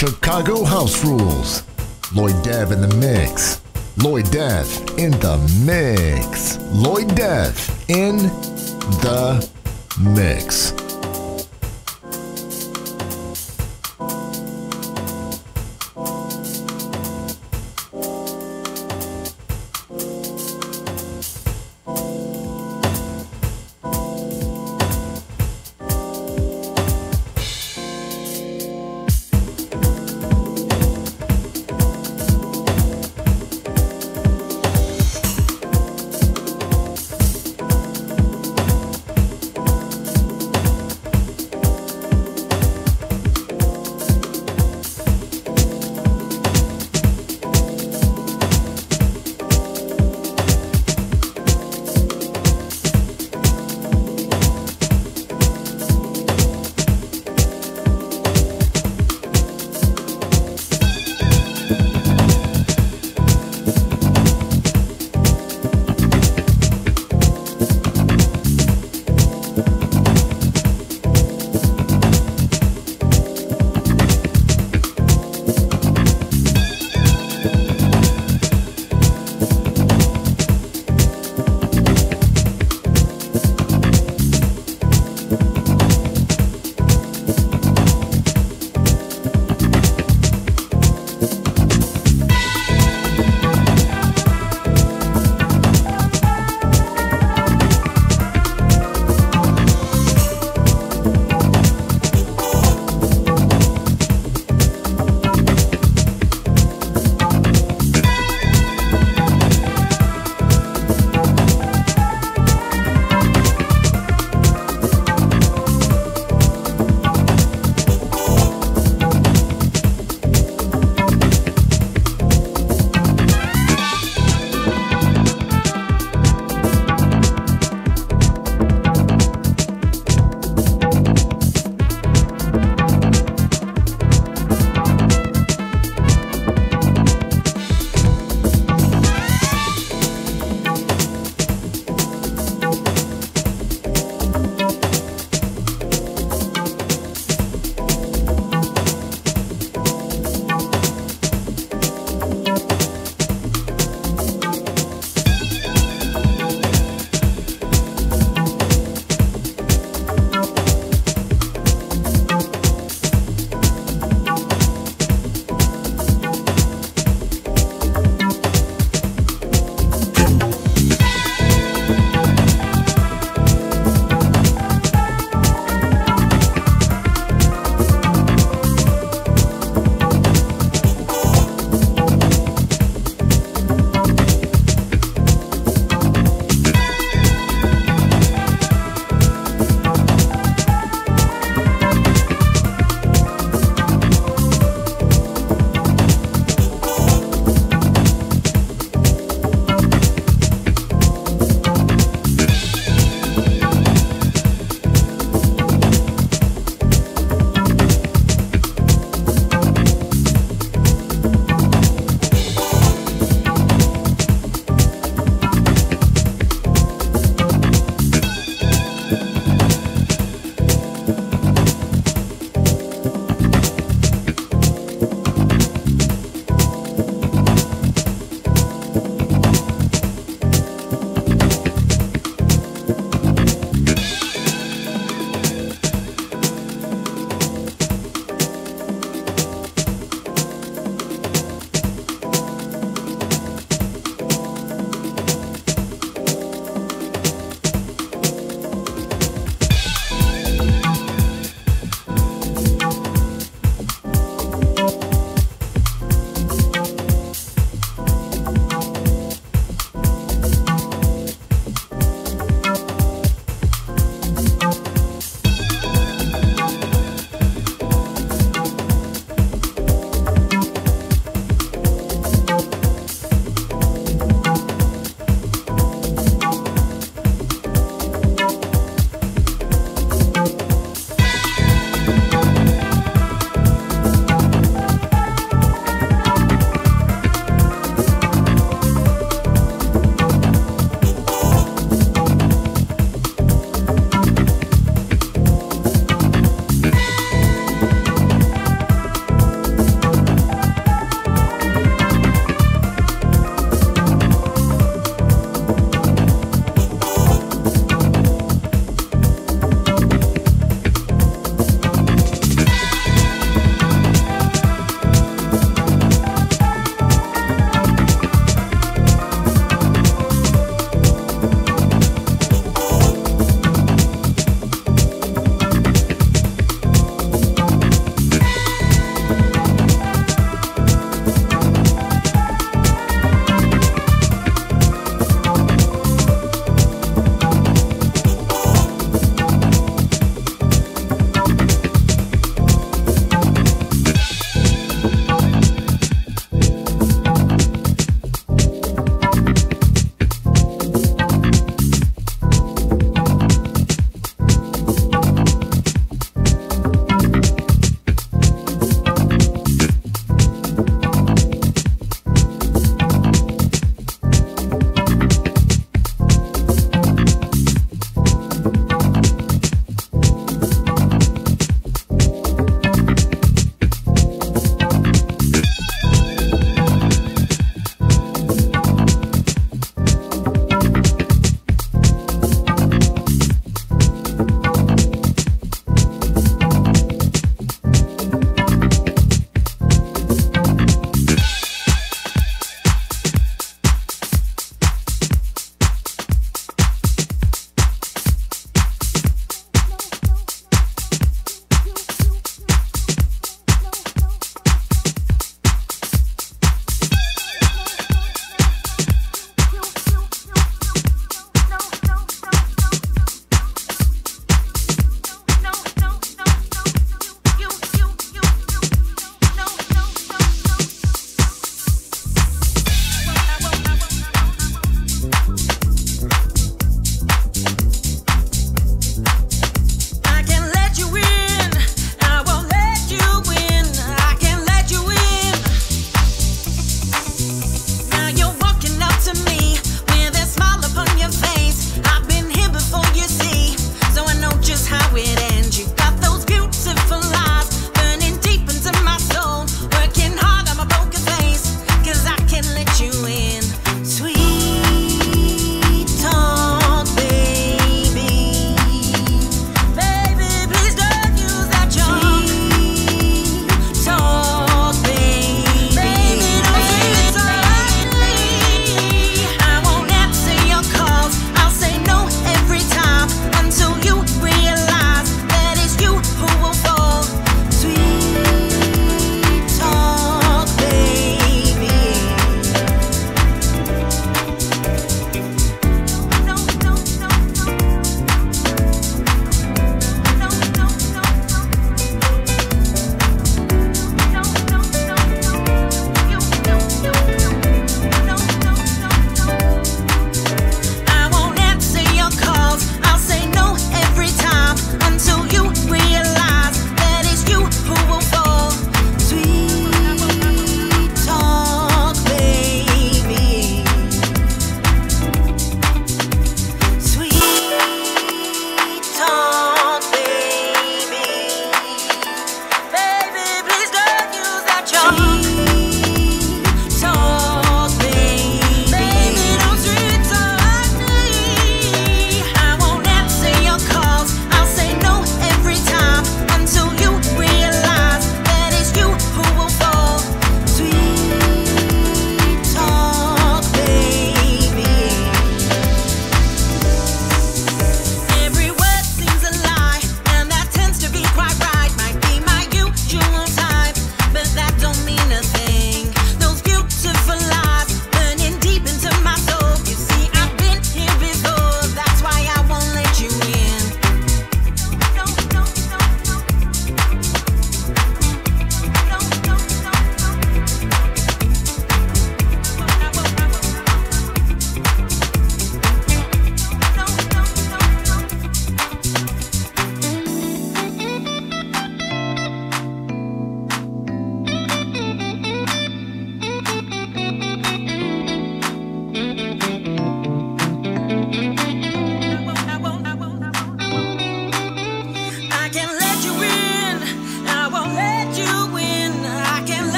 Chicago House Rules. Lloyd Dev in the mix. Lloyd Dev in the mix. Lloyd Dev in the mix.